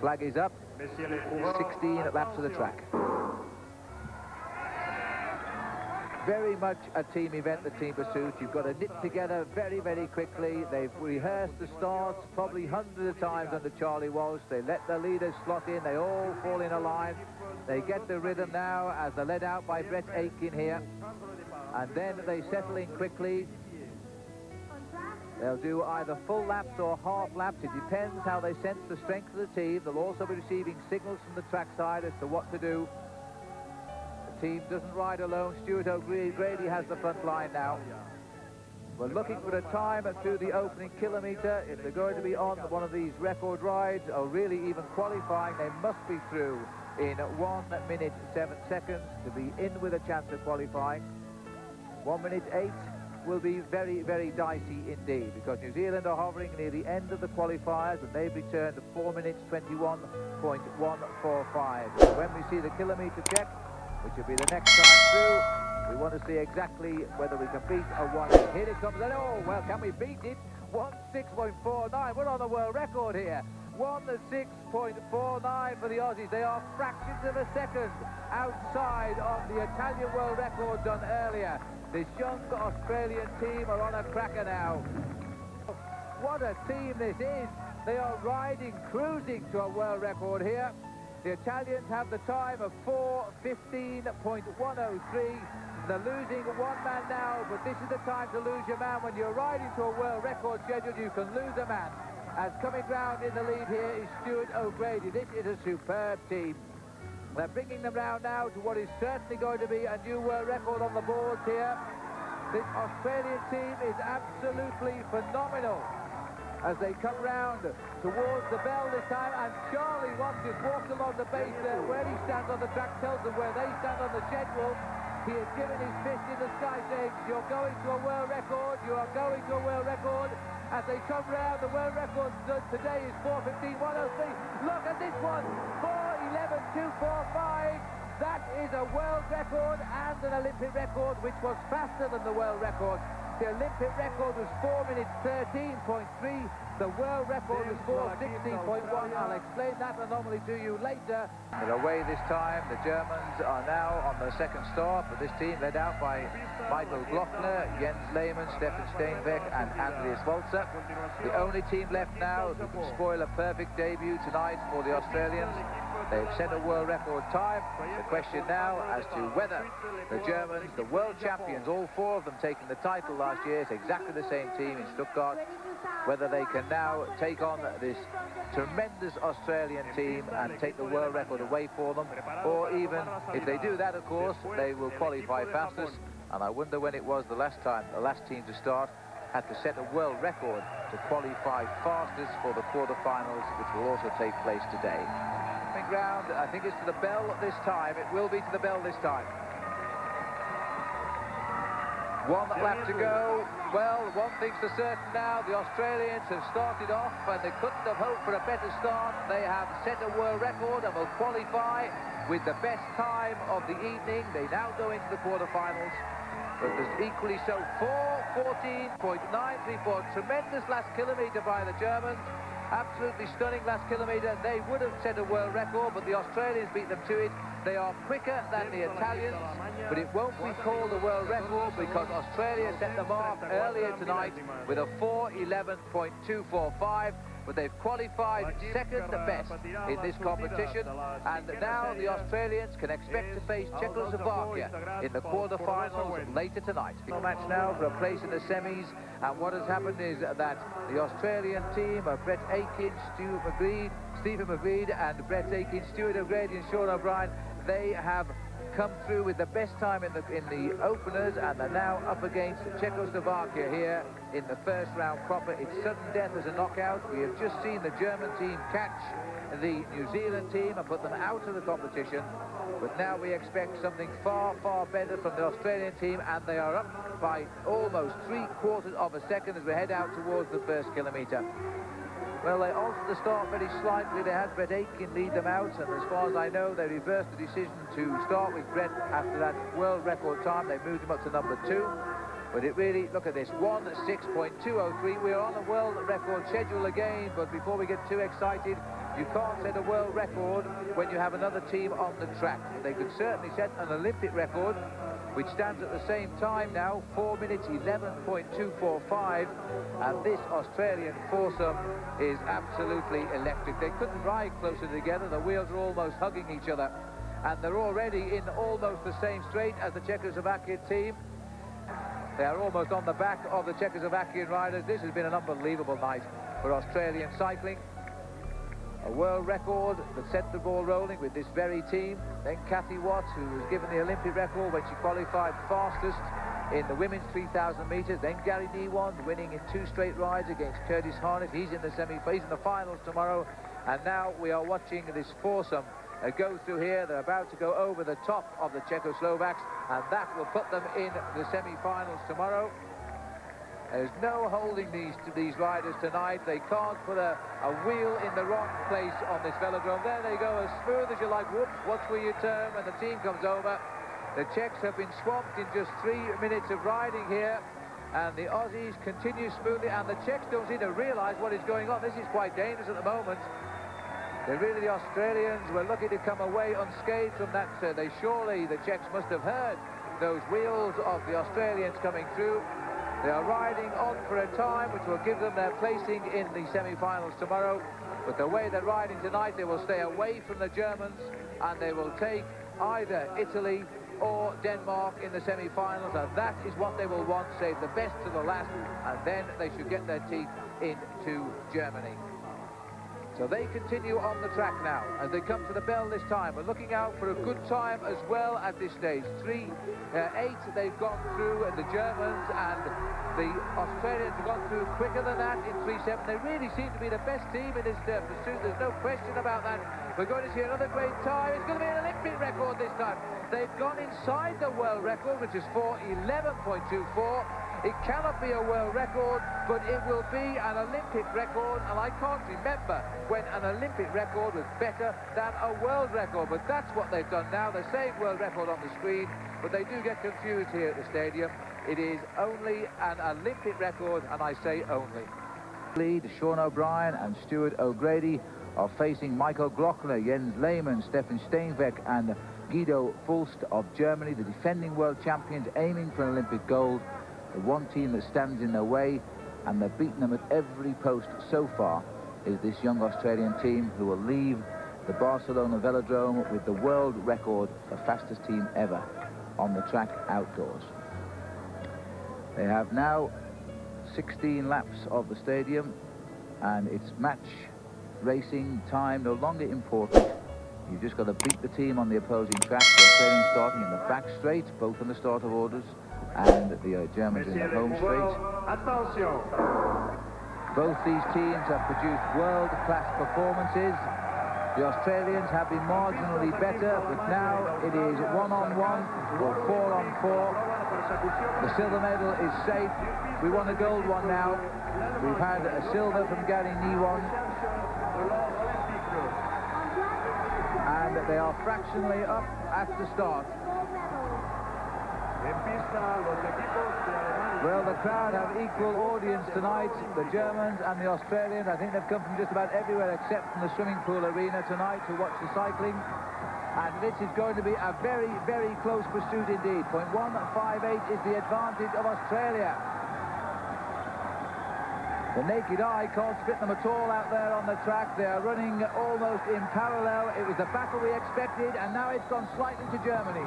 Flag is up. 16 laps of the track. Very much a team event, the team pursuit. You've got to knit together very, very quickly. They've rehearsed the starts probably hundreds of times under Charlie Walsh. They let the leaders slot in. They all fall in a line. They get the rhythm now as they're led out by Brett Aitken here. And then they settle in quickly. They'll do either full laps or half laps. It depends how they sense the strength of the team. They'll also be receiving signals from the trackside as to what to do The team doesn't ride alone. Stuart O'Grady has the front line now. We're looking for a time through the opening kilometre. If they're going to be on one of these record rides, or really even qualifying, they must be through in one minute seven seconds to be in with a chance of qualifying. One minute eight will be very, very dicey indeed because New Zealand are hovering near the end of the qualifiers and they've returned to 4 minutes 21.145. When we see the kilometre check, which will be the next time through. We want to see exactly whether we can beat a one. Here it comes. Oh, well, can we beat it? 1.6.49. We're on the world record here. 1.6.49 for the Aussies. They are fractions of a second outside of the Italian world record done earlier. This young Australian team are on a cracker now. What a team this is. They are riding, cruising to a world record here. The Italians have the time of 4.15.103. They're losing one man now, but this is the time to lose your man. When you're riding to a world record schedule, you can lose a man. As coming round in the lead here is Stuart O'Grady. This is a superb team. They're bringing them round now to what is certainly going to be a new world record on the boards here. This Australian team is absolutely phenomenal. As they come round towards the bell this time and Charlie Walsh just walked along the base there. Where he stands on the track tells them where they stand on the schedule. He has given his fist in the sky saying you're going to a world record. You are going to a world record. As they come round the world record today is 4.15.103 look at this one 4.11.245 that is a world record and an Olympic record which was faster than the world record the Olympic record was 4 minutes 13.3. The world record was 4.16.1. I'll explain that anomaly to you later. They're away this time. The Germans are now on the second but this team led out by Michael Glockner, Jens Lehmann, Stefan Steinweg and Andreas Walzer. The only team left now who can spoil a perfect debut tonight for the Australians They've set a world record time. The question now as to whether the Germans, the world champions, all four of them taking the title last year, it's exactly the same team in Stuttgart, whether they can now take on this tremendous Australian team and take the world record away for them, or even if they do that, of course, they will qualify fastest. And I wonder when it was the last time, the last team to start had to set a world record to qualify fastest for the quarterfinals, which will also take place today ground. I think it's to the bell this time. It will be to the bell this time. One lap to go. Well, one thing's for certain now. The Australians have started off and they couldn't have hoped for a better start. They have set a world record and will qualify with the best time of the evening. They now go into the quarterfinals. But there's equally so 4.14.934. Tremendous last kilometre by the Germans. Absolutely stunning last kilometre. They would have set a world record, but the Australians beat them to it. They are quicker than the Italians, but it won't be called a world record because Australia set the mark earlier tonight with a 4.11.245 but they've qualified second best in this competition. And now the Australians can expect to face Czechoslovakia in the quarterfinals later tonight. Match now for a place in the semis. And what has happened is that the Australian team of Brett Aitken, Stuart McGreed, Stephen McGlede and Brett Aitken, Stuart O'Grady and Shaun O'Brien, they have come through with the best time in the in the openers and they're now up against Czechoslovakia here in the first round proper. It's sudden death as a knockout. We have just seen the German team catch the New Zealand team and put them out of the competition. But now we expect something far, far better from the Australian team and they are up by almost three quarters of a second as we head out towards the first kilometre. Well, they altered the start very slightly. They had Brett Aitken lead them out, and as far as I know, they reversed the decision to start with Brett after that world record time. They moved him up to number two. But it really, look at this, 1.6.203. We are on a world record schedule again, but before we get too excited, You can't set a world record when you have another team on the track. They could certainly set an Olympic record, which stands at the same time now, 4 minutes 11.245. And this Australian foursome is absolutely electric. They couldn't ride closer together. The wheels are almost hugging each other. And they're already in almost the same straight as the Czechoslovakian team. They are almost on the back of the Czechoslovakian riders. This has been an unbelievable night for Australian cycling. A world record that set the ball rolling with this very team. Then Kathy Watts, who was given the Olympic record when she qualified fastest in the women's 3,000 metres. Then Gary Neiwand winning in two straight rides against Curtis Harnett. He's in the semi, he's in the finals tomorrow. And now we are watching this foursome uh, go through here. They're about to go over the top of the Czechoslovaks, and that will put them in the semi-finals tomorrow. There's no holding these these riders tonight. They can't put a, a wheel in the wrong place on this velodrome. There they go, as smooth as you like. Whoops, watch where you turn when the team comes over. The Czechs have been swamped in just three minutes of riding here. And the Aussies continue smoothly, and the Czechs don't seem to realise what is going on. This is quite dangerous at the moment. They really, the Australians were lucky to come away unscathed from that. So they surely, the Czechs must have heard those wheels of the Australians coming through. They are riding on for a time which will give them their placing in the semi-finals tomorrow. But the way they're riding tonight, they will stay away from the Germans and they will take either Italy or Denmark in the semi-finals and that is what they will want, save the best to the last and then they should get their teeth into Germany. So they continue on the track now as they come to the bell this time. We're looking out for a good time as well at this stage. Three, uh, eight they've gone through, and the Germans and the Australians have gone through quicker than that in 3-7. They really seem to be the best team in this uh, pursuit. There's no question about that. We're going to see another great time. It's going to be an Olympic record this time. They've gone inside the world record, which is 4.11.24. It cannot be a world record, but it will be an Olympic record, and I can't remember when an Olympic record was better than a world record, but that's what they've done now. They're saying world record on the screen, but they do get confused here at the stadium. It is only an Olympic record, and I say only. Lead, Shaun O'Brien and Stuart O'Grady are facing Michael Glockner, Jens Lehmann, Stefan Steinweg and Guido Fulst of Germany, the defending world champions aiming for an Olympic gold. The one team that stands in their way, and they've beaten them at every post so far, is this young Australian team who will leave the Barcelona Velodrome with the world record the fastest team ever on the track outdoors. They have now 16 laps of the stadium, and it's match racing time no longer important. You've just got to beat the team on the opposing track. The Australians starting in the back straight, both in the start of orders and the uh, Germans in the home straight. Both these teams have produced world-class performances. The Australians have been marginally better, but now it is one-on-one or four-on-four. The silver medal is safe. We won a gold one now. We've had a silver from Gary Neiwand. And they are fractionally up at the start. Well, the crowd have equal audience tonight, the Germans and the Australians. I think they've come from just about everywhere except from the swimming pool arena tonight to watch the cycling. And this is going to be a very, very close pursuit indeed. Point 158 is the advantage of Australia. The naked eye can't spit them at all out there on the track. They are running almost in parallel. It was the battle we expected, and now it's gone slightly to Germany.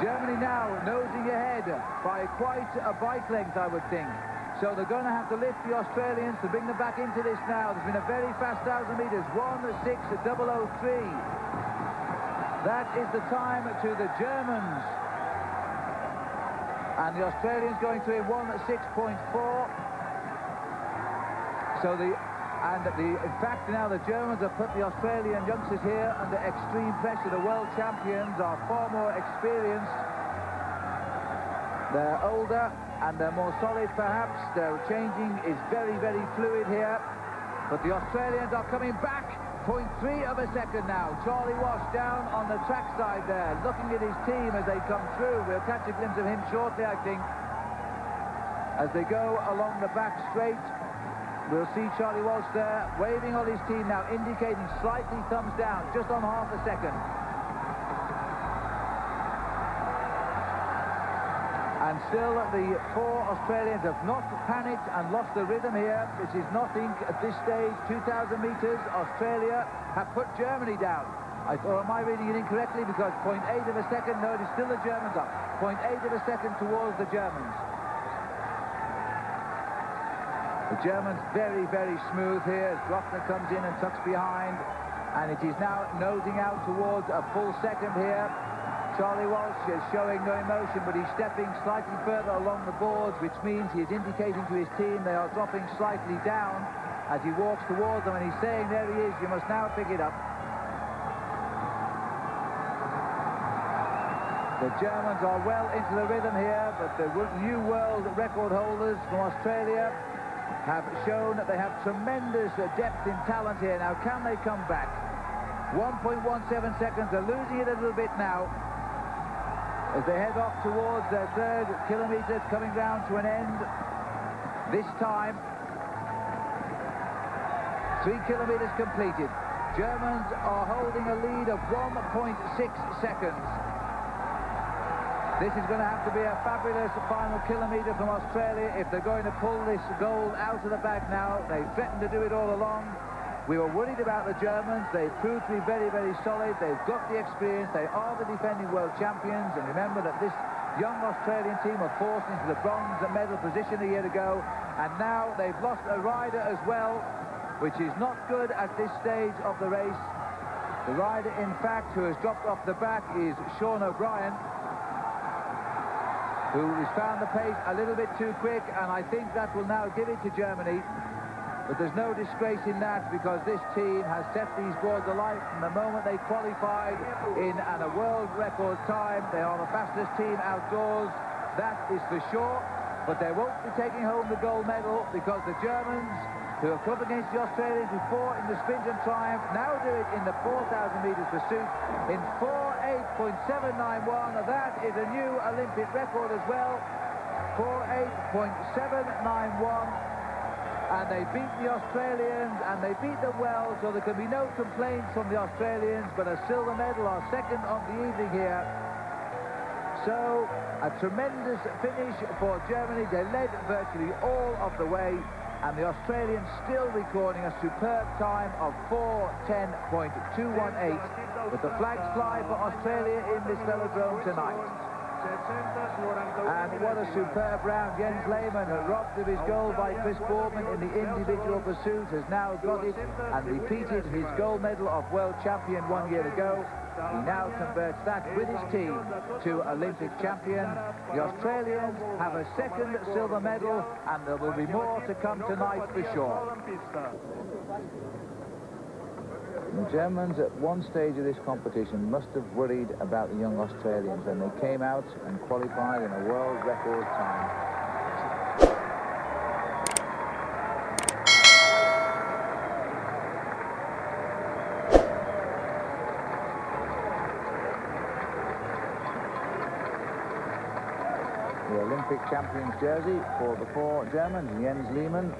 Germany now nosing ahead by quite a bike length, I would think. So they're going to have to lift the Australians to bring them back into this now. There's been a very fast 1,000 metres, 1.6.003. That is the time to the Germans. And the Australians going to a 1.6.4. So the and the, in fact, now the Germans have put the Australian youngsters here under extreme pressure. The world champions are far more experienced. They're older and they're more solid, perhaps. Their changing is very, very fluid here. But the Australians are coming back. 0.3 of a second now. Charlie Walsh down on the trackside there, looking at his team as they come through. We'll catch a glimpse of him shortly, I think, as they go along the back straight. We'll see Charlie Walsh there, waving on his team now, indicating slightly thumbs down, just on half a second. And still, the four Australians have not panicked and lost the rhythm here, which is nothing at this stage. 2,000 metres, Australia have put Germany down. I, or am I reading it incorrectly? Because 0.8 of a second, no, it is still the Germans up. 0.8 of a second towards the Germans. The Germans very, very smooth here as Grossner comes in and tucks behind. And it is now nosing out towards a full second here. Charlie Walsh is showing no emotion, but he's stepping slightly further along the boards, which means he is indicating to his team they are dropping slightly down as he walks towards them, and he's saying, there he is, you must now pick it up. The Germans are well into the rhythm here, but the new world record holders from Australia have shown that they have tremendous depth in talent here. Now, can they come back? 1.17 seconds. They're losing it a little bit now as they head off towards their third kilometre, coming down to an end. This time, three kilometres completed. Germans are holding a lead of 1.6 seconds. This is going to have to be a fabulous final kilometre from Australia if they're going to pull this gold out of the bag now. They threatened to do it all along. We were worried about the Germans. They proved to be very, very solid. They've got the experience. They are the defending world champions. And remember that this young Australian team were forced into the bronze medal position a year ago. And now they've lost a rider as well, which is not good at this stage of the race. The rider, in fact, who has dropped off the back is Shaun O'Brien who has found the pace a little bit too quick, and I think that will now give it to Germany. But there's no disgrace in that because this team has set these boards alight from the moment they qualified in and a world record time. They are the fastest team outdoors, that is for sure. But they won't be taking home the gold medal because the Germans who have come against the Australians before in the sprint and triumph, now do it in the 4,000 metres pursuit in 4.8.791. That is a new Olympic record as well. 4.8.791 and they beat the Australians and they beat them well so there can be no complaints from the Australians but a silver medal our second of the evening here so a tremendous finish for Germany they led virtually all of the way and the Australians still recording a superb time of 4.10.218 with the flags fly for Australia in this velodrome tonight. And what a superb round. Jens Lehmann, robbed of his goal by Chris Boardman in the individual pursuit, has now got it and repeated his gold medal of world champion one year ago. He now converts that with his team to Olympic champion. The Australians have a second silver medal, and there will be more to come tonight for sure. The Germans at one stage of this competition must have worried about the young Australians when they came out and qualified in a world record time. Olympic champions jersey for the four Germans. Jens Lehmann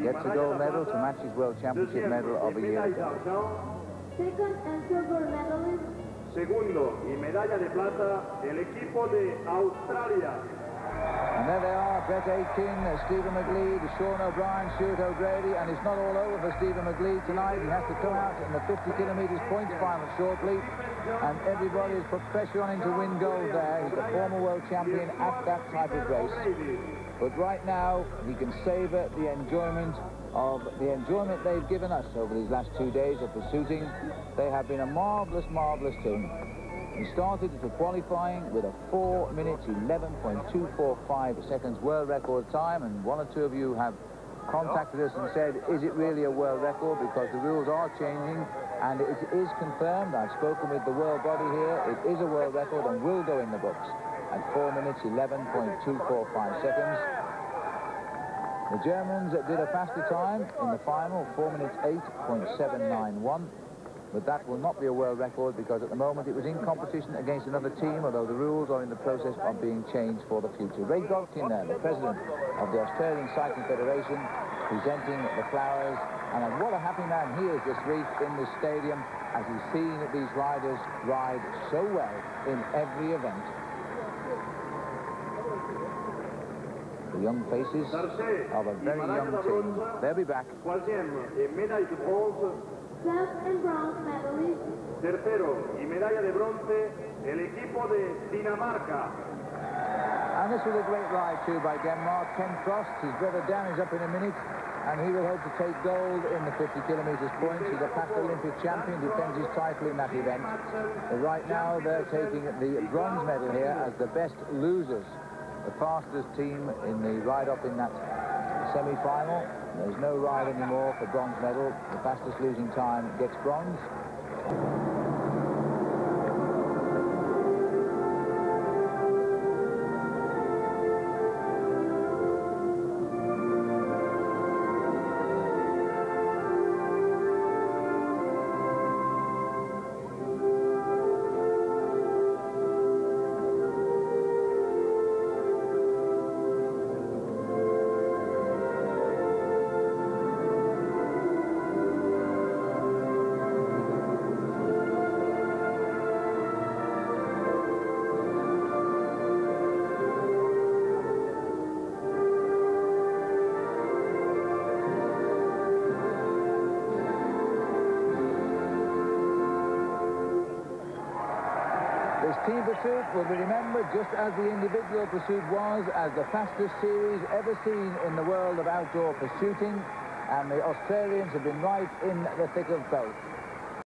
gets a gold medal to match his World Championship medal of a year ago. Second and silver medalist. Segundo y medalla de plata el equipo de Australia. And there they are, Brett Aitken, Stephen McGlede, Shaun O'Brien, Stuart O'Grady, and it's not all over for Stephen McGlede tonight. He has to come out in the 50 kilometres point final shortly, and everybody has put pressure on him to win gold there. He's the former world champion at that type of race. But right now, he can savour the enjoyment of the enjoyment they've given us over these last two days of pursuing. They have been a marvellous, marvellous team. He started the qualifying with a 4 minutes 11.245 seconds world record time and one or two of you have contacted us and said is it really a world record because the rules are changing and it is confirmed I've spoken with the world body here it is a world record and will go in the books. At 4 minutes 11.245 seconds. The Germans did a faster time in the final 4 minutes 8.791 but that will not be a world record because at the moment it was in competition against another team, although the rules are in the process of being changed for the future. Ray Godkin there, uh, the president of the Australian Cycling Federation, presenting the flowers. And what a happy man he is this week in the stadium as he's seen these riders ride so well in every event. The young faces of a very young team. They'll be back. Troisième et médaille de bronze. Silver and bronze medalists. Tercero y medalla de bronce el equipo de Dinamarca. And this was a great ride too by Denmark. Ken Frost, his brother Dan is up in a minute and he will hope to take gold in the 50 kilometres points. He's a past Olympic champion, defends his title in that event. But right now they're taking the bronze medal here as the best losers. The fastest team in the ride-up in that semi-final. There's no ride anymore for bronze medal. The fastest losing time gets bronze. Team pursuit will be remembered just as the individual pursuit was as the fastest series ever seen in the world of outdoor pursuiting and the Australians have been right in the thick of both.